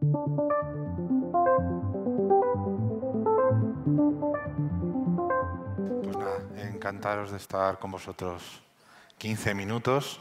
Pues nada, encantaros de estar con vosotros 15 minutos.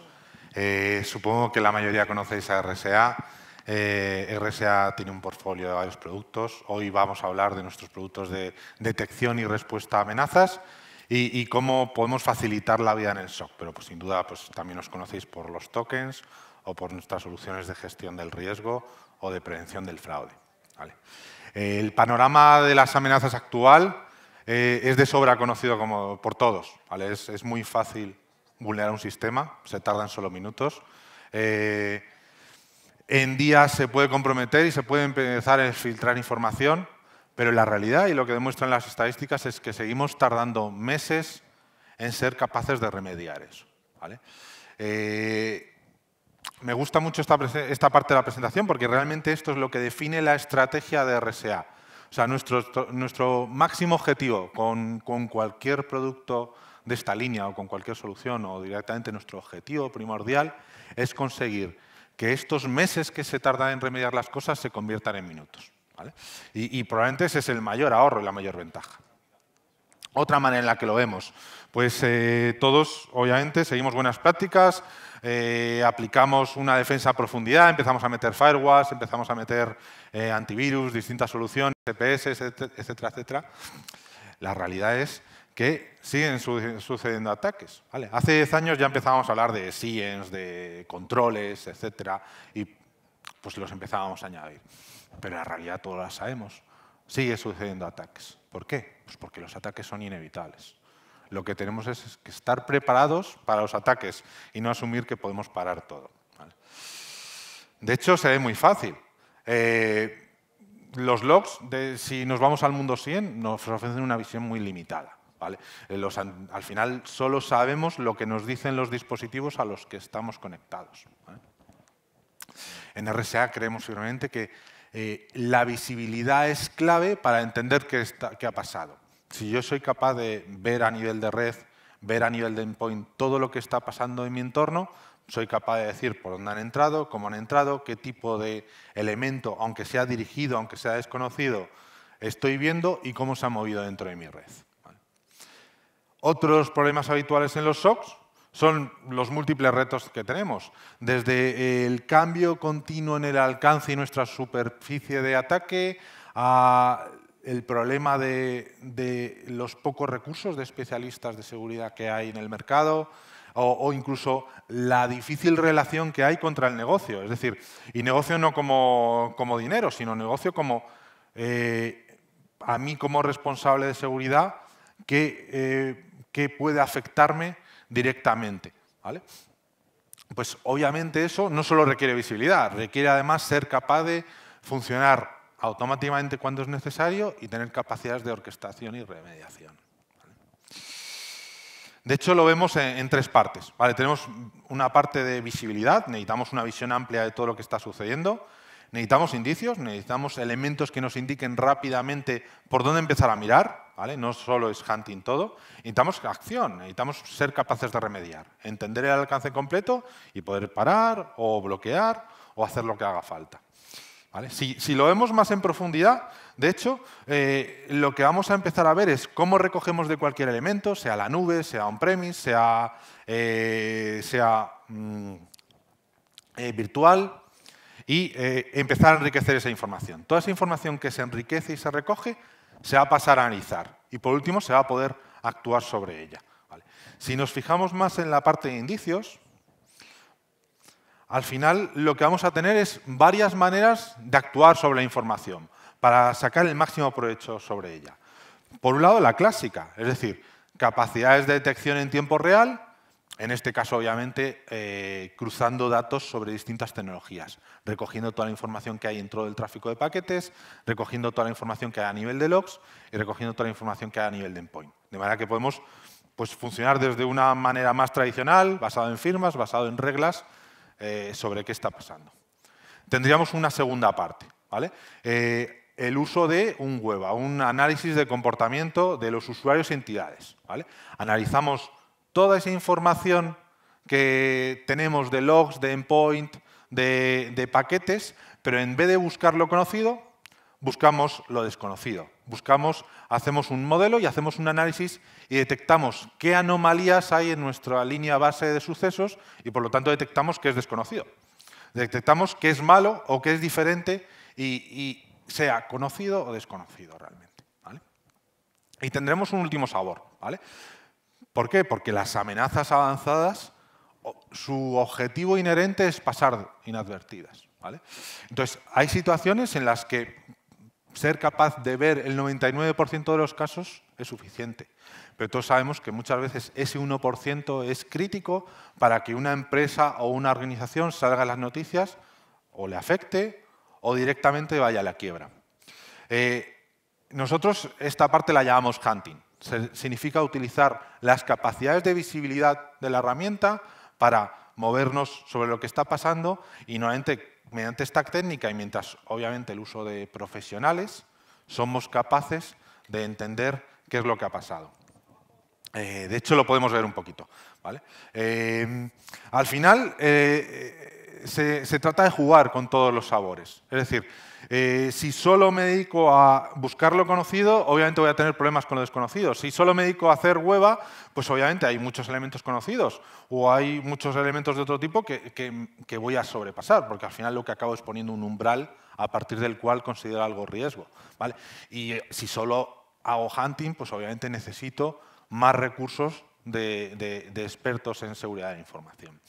Eh, supongo que la mayoría conocéis a RSA. Eh, RSA tiene un portfolio de varios productos. Hoy vamos a hablar de nuestros productos de detección y respuesta a amenazas y, cómo podemos facilitar la vida en el SOC. Pero pues, sin duda pues, también os conocéis por los tokens o por nuestras soluciones de gestión del riesgo o de prevención del fraude. El panorama de las amenazas actual eh, es de sobra conocido como por todos. Es, muy fácil vulnerar un sistema, se tardan solo minutos. Eh, en días se puede comprometer y se puede empezar a filtrar información, pero la realidad y lo que demuestran las estadísticas es que seguimos tardando meses en ser capaces de remediar eso. Eh, me gusta mucho esta, parte de la presentación porque realmente esto es lo que define la estrategia de RSA. O sea, nuestro, máximo objetivo con, cualquier producto de esta línea o con cualquier solución o directamente nuestro objetivo primordial es conseguir que estos meses que se tardan en remediar las cosas se conviertan en minutos. Y, probablemente ese es el mayor ahorro y la mayor ventaja. Otra manera en la que lo vemos, pues eh, todos obviamente seguimos buenas prácticas, eh, aplicamos una defensa a profundidad, empezamos a meter firewalls, empezamos a meter eh, antivirus, distintas soluciones, CPS, etcétera, etcétera. La realidad es que siguen sucediendo ataques. Hace 10 años ya empezábamos a hablar de SIEMs, de controles, etcétera, y pues los empezábamos a añadir pero la realidad todos la sabemos. Sigue sucediendo ataques. ¿Por qué? Pues porque los ataques son inevitables. Lo que tenemos es que estar preparados para los ataques y no asumir que podemos parar todo. De hecho, se ve muy fácil. Eh, los logs, si nos vamos al mundo 100, nos ofrecen una visión muy limitada. Eh, al final solo sabemos lo que nos dicen los dispositivos a los que estamos conectados. En RSA creemos firmemente que eh, la visibilidad es clave para entender qué, ha pasado. Si yo soy capaz de ver a nivel de red, ver a nivel de endpoint todo lo que está pasando en mi entorno, soy capaz de decir por dónde han entrado, cómo han entrado, qué tipo de elemento, aunque sea dirigido, aunque sea desconocido, estoy viendo y cómo se ha movido dentro de mi red. Otros problemas habituales en los SOCs son los múltiples retos que tenemos, desde el cambio continuo en el alcance y nuestra superficie de ataque, a el problema de, los pocos recursos de especialistas de seguridad que hay en el mercado, o, incluso la difícil relación que hay contra el negocio. Es decir, y negocio no como, dinero, sino negocio como eh, a mí como responsable de seguridad, eh, que puede afectarme directamente. ¿vale? Pues obviamente eso no solo requiere visibilidad, requiere además ser capaz de funcionar automáticamente cuando es necesario y tener capacidades de orquestación y remediación. De hecho, lo vemos en, tres partes. Tenemos una parte de visibilidad, necesitamos una visión amplia de todo lo que está sucediendo. Necesitamos indicios, necesitamos elementos que nos indiquen rápidamente por dónde empezar a mirar, no solo es hunting todo. Necesitamos acción, necesitamos ser capaces de remediar, entender el alcance completo y poder parar o bloquear o hacer lo que haga falta. Si, lo vemos más en profundidad, de hecho, eh, lo que vamos a empezar a ver es cómo recogemos de cualquier elemento, sea la nube, sea on-premise, sea, eh, mm, eh, virtual, y empezar a enriquecer esa información. Toda esa información que se enriquece y se recoge se va a pasar a analizar y por último se va a poder actuar sobre ella. Si nos fijamos más en la parte de indicios, al final lo que vamos a tener es varias maneras de actuar sobre la información para sacar el máximo provecho sobre ella. Por un lado, la clásica, es decir, capacidades de detección en tiempo real, en este caso, obviamente, eh, cruzando datos sobre distintas tecnologías, recogiendo toda la información que hay dentro del tráfico de paquetes, recogiendo toda la información que hay a nivel de logs y recogiendo toda la información que hay a nivel de endpoint. De manera que podemos pues, funcionar desde una manera más tradicional, basado en firmas, basado en reglas, eh, sobre qué está pasando. Tendríamos una segunda parte, ¿vale? Eh, el uso de un web, un análisis de comportamiento de los usuarios y entidades. ¿vale? Analizamos toda esa información que tenemos de logs, de endpoint, de, paquetes, Pero en vez de buscar lo conocido, buscamos lo desconocido. Buscamos, hacemos un modelo y hacemos un análisis y detectamos qué anomalías hay en nuestra línea base de sucesos y por lo tanto detectamos que es desconocido. Detectamos que es malo o que es diferente y, sea conocido o desconocido realmente. Y tendremos un último sabor. ¿vale? ¿Por qué? Porque las amenazas avanzadas, su objetivo inherente es pasar inadvertidas. Entonces, hay situaciones en las que ser capaz de ver el 99% de los casos es suficiente. Pero todos sabemos que muchas veces ese 1% es crítico para que una empresa o una organización salga en las noticias o le afecte o directamente vaya a la quiebra. Eh, nosotros esta parte la llamamos hunting. significa utilizar las capacidades de visibilidad de la herramienta para movernos sobre lo que está pasando y nuevamente mediante esta técnica y mientras obviamente el uso de profesionales somos capaces de entender qué es lo que ha pasado. Eh, de hecho, lo podemos ver un poquito. Eh, al final, eh, se, trata de jugar con todos los sabores. Es decir, si solo me dedico a buscar lo conocido, obviamente voy a tener problemas con lo desconocido. Si solo me dedico a hacer hueva, pues obviamente hay muchos elementos conocidos o hay muchos elementos de otro tipo que, voy a sobrepasar, porque al final lo que acabo es poniendo un umbral a partir del cual considero algo riesgo. Y si solo hago hunting, pues obviamente necesito más recursos de, expertos en seguridad de información.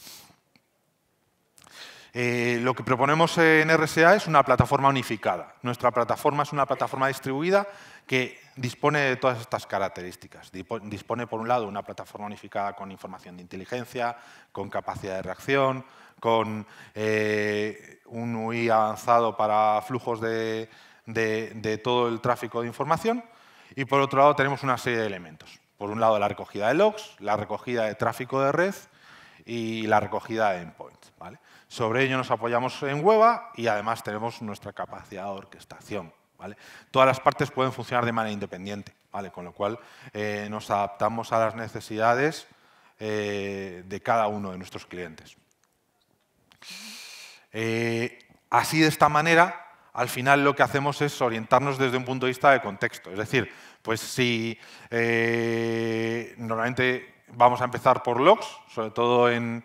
Eh, lo que proponemos en RSA es una plataforma unificada. Nuestra plataforma es una plataforma distribuida que dispone de todas estas características. Dispone, por un lado, una plataforma unificada con información de inteligencia, con capacidad de reacción, con eh, un UI avanzado para flujos de todo el tráfico de información. Y por otro lado, tenemos una serie de elementos. Por un lado, la recogida de logs, la recogida de tráfico de red y la recogida de endpoints. Sobre ello nos apoyamos en Weba y además tenemos nuestra capacidad de orquestación. Todas las partes pueden funcionar de manera independiente, con lo cual eh, nos adaptamos a las necesidades eh, de cada uno de nuestros clientes. Eh, así, de esta manera, al final lo que hacemos es orientarnos desde un punto de vista de contexto. Es decir, pues si normalmente vamos a empezar por logs, sobre todo en,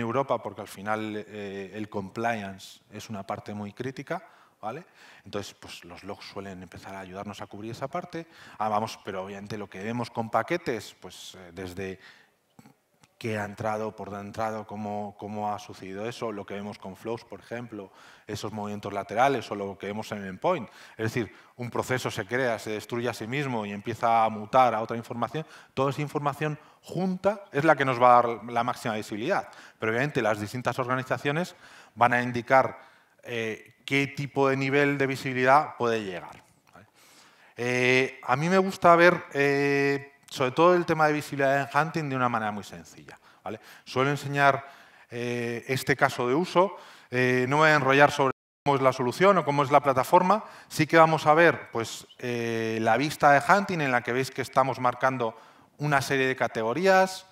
Europa, porque al final eh, el compliance es una parte muy crítica, ¿vale? Entonces, pues los logs suelen empezar a ayudarnos a cubrir esa parte. Ah, vamos, pero obviamente lo que vemos con paquetes, pues eh, desde qué ha entrado, por dónde ha entrado, cómo, cómo, ha sucedido eso, lo que vemos con flows, por ejemplo, esos movimientos laterales o lo que vemos en endpoint. Es decir, un proceso se crea, se destruye a sí mismo y empieza a mutar a otra información. Toda esa información junta es la que nos va a dar la máxima visibilidad. Pero obviamente las distintas organizaciones van a indicar eh, qué tipo de nivel de visibilidad puede llegar. Eh, a mí me gusta ver... Eh, sobre todo el tema de visibilidad en hunting de una manera muy sencilla. Suelo enseñar eh, este caso de uso. Eh, no voy a enrollar sobre cómo es la solución o cómo es la plataforma. Sí que vamos a ver pues, eh, la vista de hunting en la que veis que estamos marcando una serie de categorías,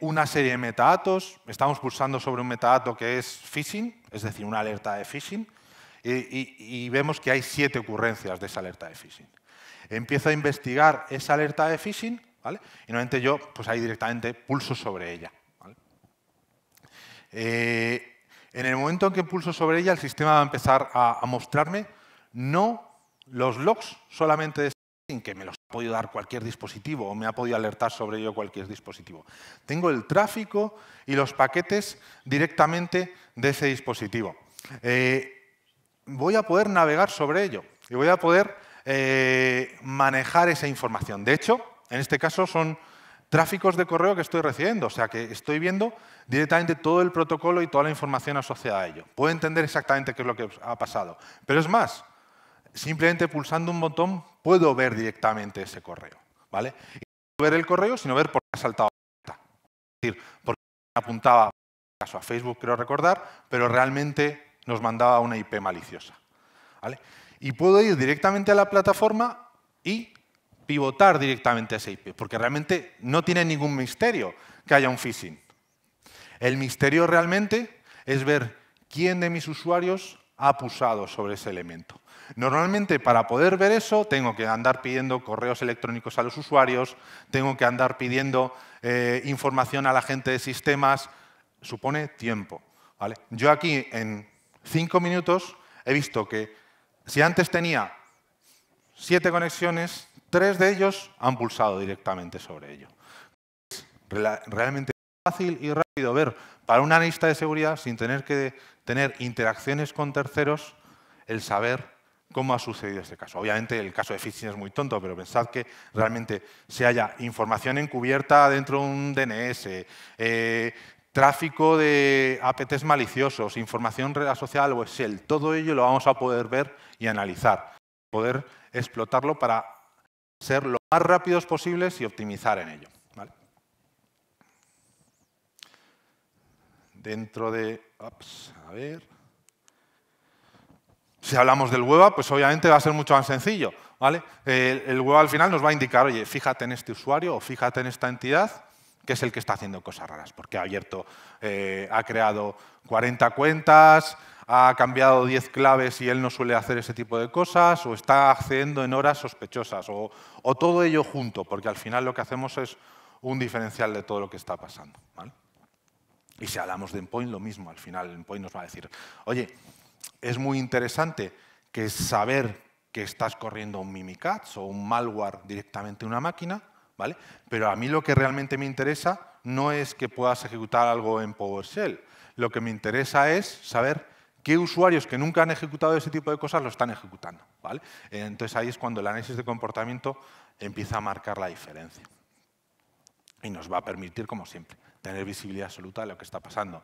una serie de metadatos. Estamos pulsando sobre un metadato que es phishing, es decir, una alerta de phishing. y vemos que hay siete ocurrencias de esa alerta de phishing empiezo a investigar esa alerta de phishing, ¿vale? y normalmente yo pues ahí directamente pulso sobre ella. Eh, en el momento en que pulso sobre ella, el sistema va a empezar a, mostrarme no los logs solamente de phishing, que me los ha podido dar cualquier dispositivo o me ha podido alertar sobre ello cualquier dispositivo. Tengo el tráfico y los paquetes directamente de ese dispositivo. Eh, voy a poder navegar sobre ello y voy a poder eh, manejar esa información. De hecho, en este caso son tráficos de correo que estoy recibiendo, o sea que estoy viendo directamente todo el protocolo y toda la información asociada a ello. Puedo entender exactamente qué es lo que ha pasado. Pero es más, simplemente pulsando un botón puedo ver directamente ese correo. ¿vale? Y no ver el correo, sino ver por qué ha saltado la Es decir, porque apuntaba caso a Facebook, creo recordar, pero realmente nos mandaba una IP maliciosa. ¿vale? y puedo ir directamente a la plataforma y pivotar directamente a ese IP, porque realmente no tiene ningún misterio que haya un phishing. El misterio realmente es ver quién de mis usuarios ha pusado sobre ese elemento. Normalmente para poder ver eso tengo que andar pidiendo correos electrónicos a los usuarios, tengo que andar pidiendo eh, información a la gente de sistemas, supone tiempo. ¿vale? Yo aquí en cinco minutos he visto que si antes tenía siete conexiones, tres de ellos han pulsado directamente sobre ello. Es realmente fácil y rápido ver para un analista de seguridad, sin tener que tener interacciones con terceros, el saber cómo ha sucedido este caso. Obviamente el caso de phishing es muy tonto, pero pensad que realmente se haya información encubierta dentro de un DNS, eh, tráfico de APTs maliciosos, información asociada al web todo ello lo vamos a poder ver y analizar, poder explotarlo para ser lo más rápidos posibles y optimizar en ello. Dentro de... a ver... Si hablamos del web, pues obviamente va a ser mucho más sencillo. ¿vale? El, web al final nos va a indicar, oye, fíjate en este usuario o fíjate en esta entidad, que es el que está haciendo cosas raras, porque ha abierto, eh, ha creado 40 cuentas, ha cambiado 10 claves y él no suele hacer ese tipo de cosas, o está accediendo en horas sospechosas, o, todo ello junto, porque al final lo que hacemos es un diferencial de todo lo que está pasando. Y si hablamos de endpoint, lo mismo. Al final, endpoint nos va a decir, oye, es muy interesante que saber que estás corriendo un Mimikatz o un malware directamente en una máquina, ¿vale? Pero a mí lo que realmente me interesa no es que puedas ejecutar algo en PowerShell. Lo que me interesa es saber qué usuarios que nunca han ejecutado ese tipo de cosas lo están ejecutando. ¿vale? Entonces ahí es cuando el análisis de comportamiento empieza a marcar la diferencia. Y nos va a permitir, como siempre, tener visibilidad absoluta de lo que está pasando.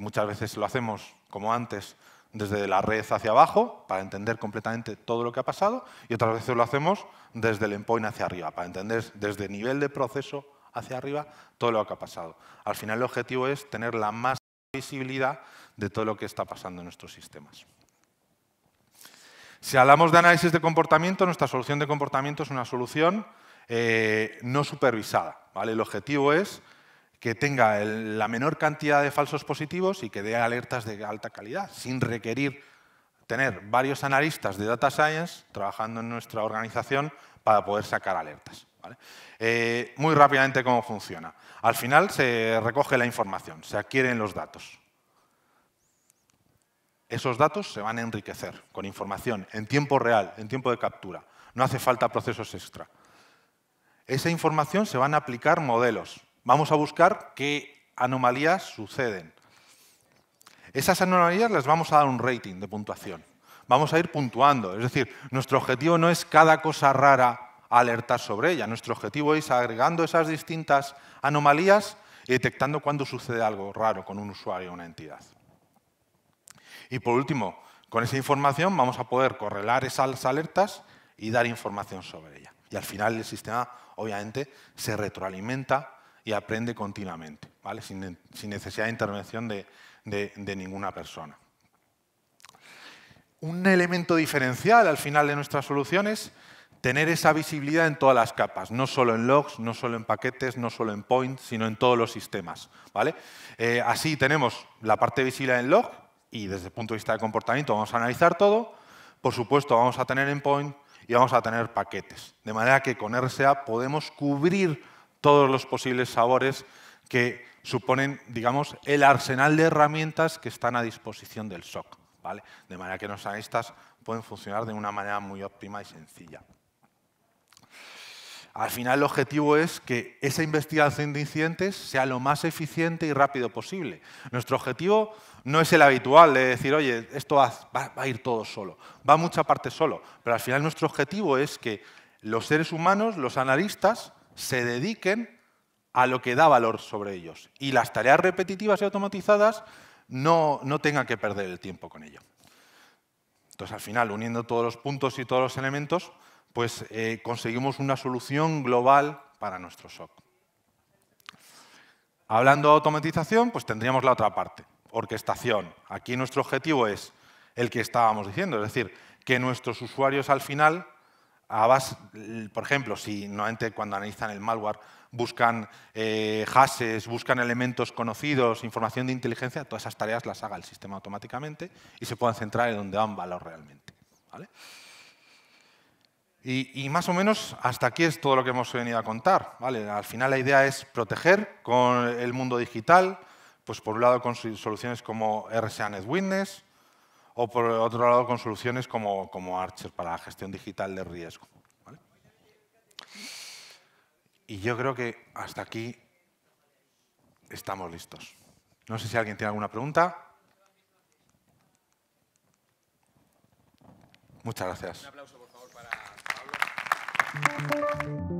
Muchas veces lo hacemos, como antes, desde la red hacia abajo para entender completamente todo lo que ha pasado y otras veces lo hacemos desde el endpoint hacia arriba para entender desde el nivel de proceso hacia arriba todo lo que ha pasado. Al final el objetivo es tener la más visibilidad de todo lo que está pasando en nuestros sistemas. Si hablamos de análisis de comportamiento, nuestra solución de comportamiento es una solución eh, no supervisada. El objetivo es que tenga la menor cantidad de falsos positivos y que dé alertas de alta calidad, sin requerir tener varios analistas de Data Science trabajando en nuestra organización para poder sacar alertas. Eh, muy rápidamente cómo funciona. Al final se recoge la información, se adquieren los datos. Esos datos se van a enriquecer con información en tiempo real, en tiempo de captura. No hace falta procesos extra. Esa información se van a aplicar modelos, vamos a buscar qué anomalías suceden. Esas anomalías les vamos a dar un rating de puntuación. Vamos a ir puntuando. Es decir, nuestro objetivo no es cada cosa rara alertar sobre ella. Nuestro objetivo es agregando esas distintas anomalías y detectando cuando sucede algo raro con un usuario o una entidad. Y por último, con esa información vamos a poder correlar esas alertas y dar información sobre ella. Y al final el sistema, obviamente, se retroalimenta y aprende continuamente, ¿vale? sin, necesidad de intervención de, ninguna persona. Un elemento diferencial al final de nuestras soluciones tener esa visibilidad en todas las capas, no solo en logs, no solo en paquetes, no solo en points, sino en todos los sistemas. ¿vale? Eh, así tenemos la parte visible en log y desde el punto de vista de comportamiento vamos a analizar todo. Por supuesto, vamos a tener endpoint y vamos a tener paquetes. De manera que con RSA podemos cubrir todos los posibles sabores que suponen, digamos, el arsenal de herramientas que están a disposición del SOC. ¿vale? De manera que los analistas pueden funcionar de una manera muy óptima y sencilla. Al final el objetivo es que esa investigación de incidentes sea lo más eficiente y rápido posible. Nuestro objetivo no es el habitual de decir, oye, esto va, a ir todo solo, va mucha parte solo, pero al final nuestro objetivo es que los seres humanos, los analistas, se dediquen a lo que da valor sobre ellos y las tareas repetitivas y automatizadas no, no tengan que perder el tiempo con ello. Entonces, al final, uniendo todos los puntos y todos los elementos, pues eh, conseguimos una solución global para nuestro SOC. Hablando de automatización, pues tendríamos la otra parte, orquestación. Aquí nuestro objetivo es el que estábamos diciendo, es decir, que nuestros usuarios al final por ejemplo, si normalmente cuando analizan el malware buscan eh, hashes, buscan elementos conocidos, información de inteligencia, todas esas tareas las haga el sistema automáticamente y se puedan centrar en donde van valor realmente. Y, más o menos hasta aquí es todo lo que hemos venido a contar. ¿vale? Al final la idea es proteger con el mundo digital, pues por un lado con soluciones como RSA NetWitness, o por otro lado con soluciones como, como Archer para la gestión digital de riesgo. Y yo creo que hasta aquí estamos listos. No sé si alguien tiene alguna pregunta. Muchas gracias. Un aplauso,